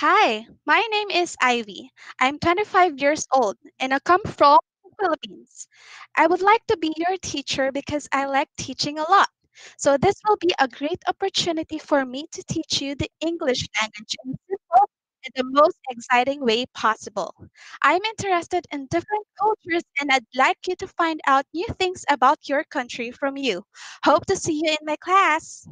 Hi, my name is Ivy. I'm 25 years old and I come from Philippines. I would like to be your teacher because I like teaching a lot. So this will be a great opportunity for me to teach you the English language in simple and the most exciting way possible. I'm interested in different cultures and I'd like you to find out new things about your country from you. Hope to see you in my class.